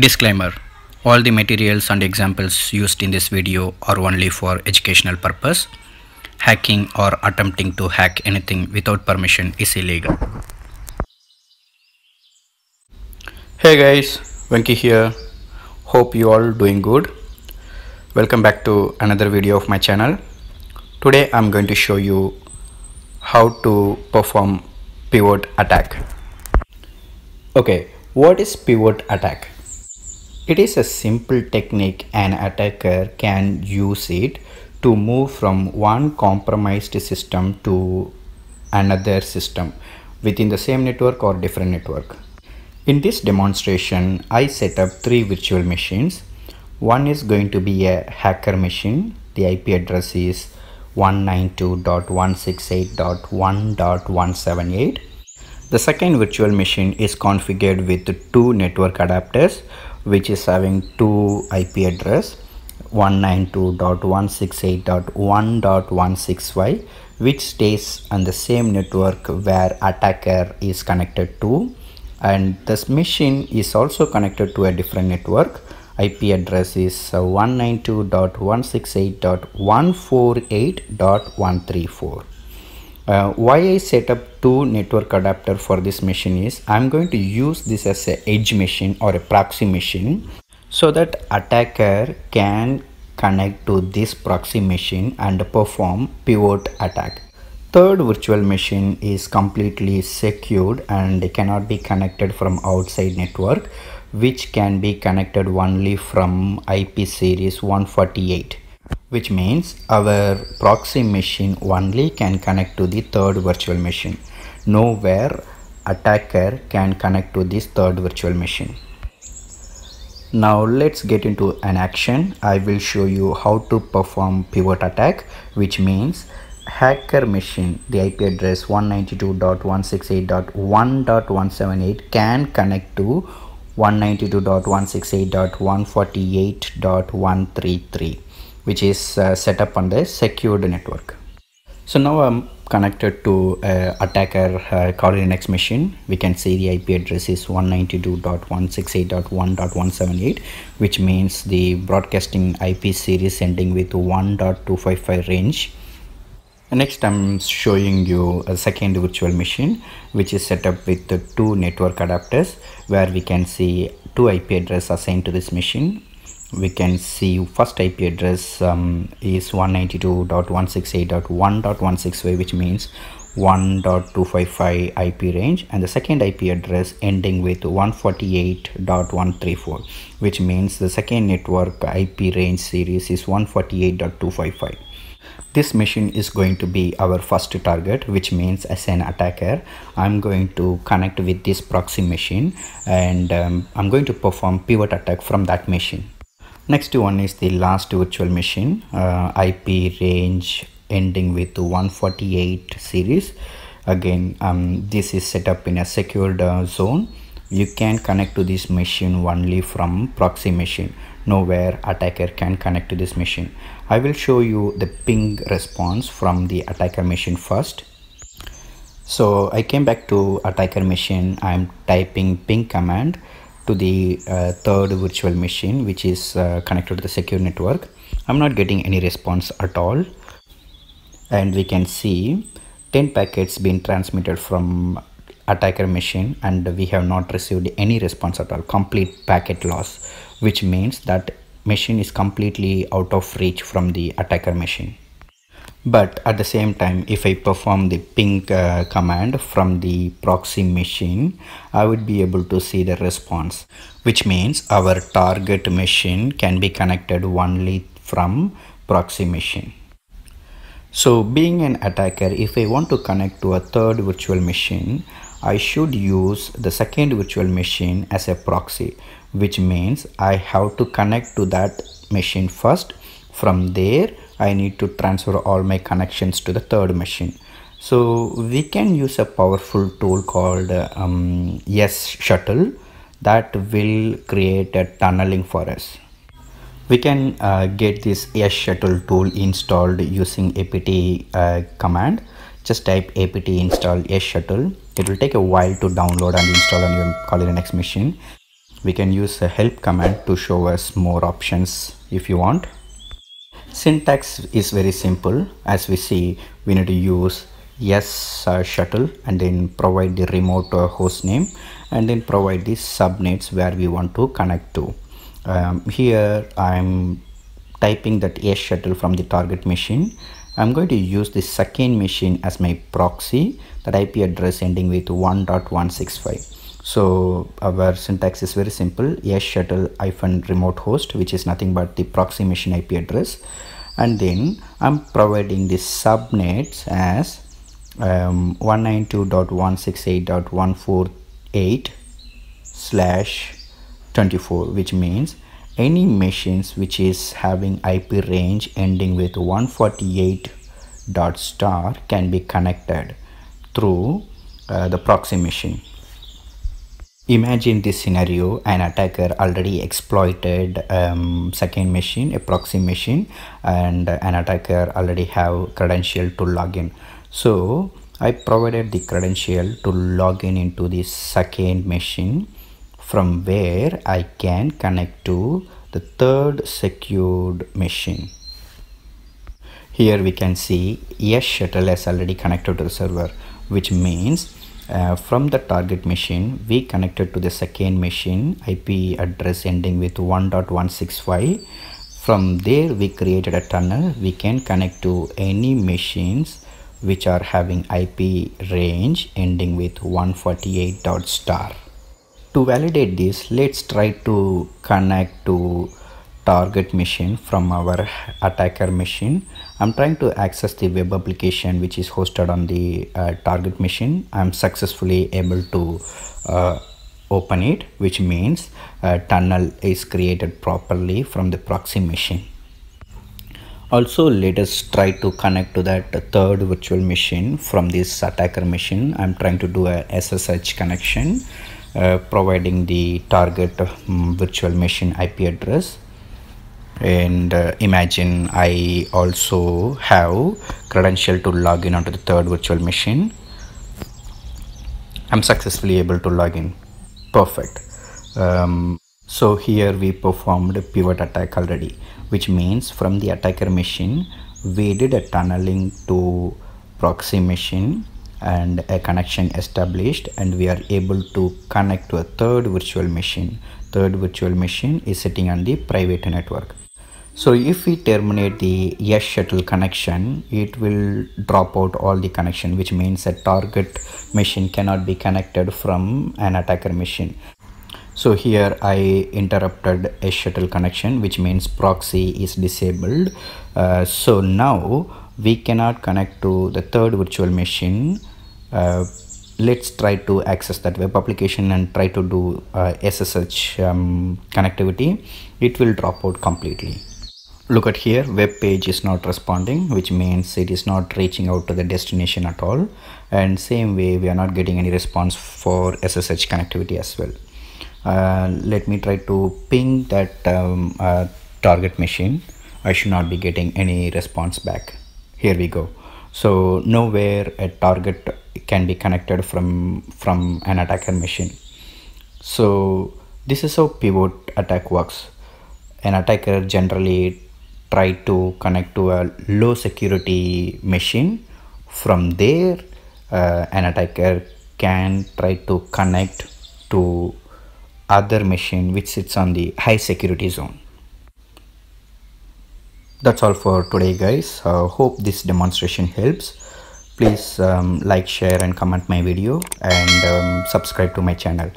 Disclaimer All the materials and examples used in this video are only for educational purpose. Hacking or attempting to hack anything without permission is illegal. Hey guys, Venki here. Hope you all doing good. Welcome back to another video of my channel. Today I'm going to show you how to perform pivot attack. Okay, what is pivot attack? It is a simple technique an attacker can use it to move from one compromised system to another system within the same network or different network. In this demonstration, I set up three virtual machines. One is going to be a hacker machine. The IP address is 192.168.1.178. The second virtual machine is configured with two network adapters which is having two IP address 192.168.1.16y which stays on the same network where attacker is connected to. And this machine is also connected to a different network. IP address is uh, 192.168.148.134 uh, why I set up two network adapter for this machine is I'm going to use this as a edge machine or a proxy machine so that attacker can connect to this proxy machine and perform pivot attack. Third virtual machine is completely secured and cannot be connected from outside network which can be connected only from IP series 148 which means our proxy machine only can connect to the third virtual machine. Nowhere attacker can connect to this third virtual machine. Now let's get into an action. I will show you how to perform pivot attack which means hacker machine the ip address 192.168.1.178 can connect to 192.168.148.133 which is uh, set up on the secured network. So now i'm connected to uh, attacker uh, Linux machine. We can see the ip address is 192.168.1.178 which means the broadcasting ip series ending with 1.255 range. Next i'm showing you a second virtual machine which is set up with two network adapters where we can see two ip address assigned to this machine we can see first IP address um, is 192.168.1.165 which means 1.255 IP range. And the second IP address ending with 148.134 which means the second network IP range series is 148.255 this machine is going to be our first target which means as an attacker i'm going to connect with this proxy machine and um, i'm going to perform pivot attack from that machine next one is the last virtual machine uh, ip range ending with 148 series. Again um, this is set up in a secured uh, zone. You can connect to this machine only from proxy machine. Nowhere attacker can connect to this machine. I will show you the ping response from the attacker machine first. So i came back to attacker machine. I'm typing ping command to the uh, third virtual machine which is uh, connected to the secure network. I'm not getting any response at all. And we can see 10 packets being transmitted from attacker machine and we have not received any response at all. Complete packet loss which means that machine is completely out of reach from the attacker machine but at the same time if i perform the ping uh, command from the proxy machine i would be able to see the response which means our target machine can be connected only from proxy machine. So being an attacker if i want to connect to a third virtual machine i should use the second virtual machine as a proxy which means i have to connect to that machine first from there I need to transfer all my connections to the third machine. So we can use a powerful tool called um, S shuttle that will create a tunneling for us. We can uh, get this S shuttle tool installed using apt uh, command. Just type apt install S shuttle. It will take a while to download and install on your Kali Linux machine we can use a help command to show us more options if you want syntax is very simple. As we see we need to use yes uh, shuttle and then provide the remote uh, host name and then provide the subnets where we want to connect to. Um, here i'm typing that yes shuttle from the target machine. I'm going to use the second machine as my proxy. That ip address ending with 1.165 so our syntax is very simple. Yes shuttle hyphen remote host which is nothing but the proxy machine ip address. And then i'm providing the subnets as um, 192.168.148 slash 24 which means any machines which is having IP range ending with 148 dot star can be connected through uh, the proxy machine imagine this scenario an attacker already exploited um, second machine a proxy machine and an attacker already have credential to login so I provided the credential to log in into the second machine from where I can connect to the third secured machine. Here we can see yes shuttle has already connected to the server which means uh, from the target machine we connected to the second machine IP address ending with 1.165 from there we created a tunnel we can connect to any machines which are having IP range ending with 148 dot star. To validate this, let's try to connect to target machine from our attacker machine. I'm trying to access the web application which is hosted on the uh, target machine. I'm successfully able to uh, open it which means a tunnel is created properly from the proxy machine. Also let us try to connect to that third virtual machine from this attacker machine. I'm trying to do a ssh connection uh, providing the target um, virtual machine ip address and uh, imagine i also have credential to log in onto the third virtual machine. I'm successfully able to log in. Perfect. Um, so here we performed a pivot attack already which means from the attacker machine we did a tunneling to proxy machine and a connection established and we are able to connect to a third virtual machine. Third virtual machine is sitting on the private network so if we terminate the yes shuttle connection it will drop out all the connection which means a target machine cannot be connected from an attacker machine. So here I interrupted a shuttle connection which means proxy is disabled. Uh, so now we cannot connect to the third virtual machine. Uh, let's try to access that web application and try to do uh, SSH um, connectivity. It will drop out completely look at here web page is not responding which means it is not reaching out to the destination at all. And same way we are not getting any response for SSH connectivity as well. Uh, let me try to ping that um, uh, target machine. I should not be getting any response back. Here we go. So nowhere a target can be connected from from an attacker machine. So this is how pivot attack works. An attacker generally try to connect to a low security machine. From there uh, an attacker can try to connect to other machine which sits on the high security zone. That's all for today guys. Uh, hope this demonstration helps. Please um, like share and comment my video and um, subscribe to my channel